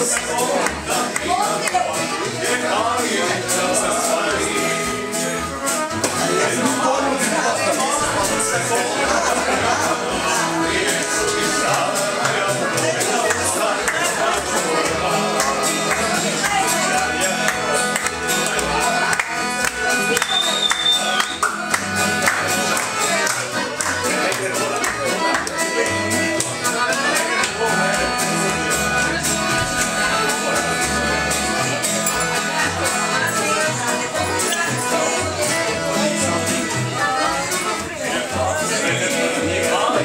ます。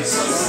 place.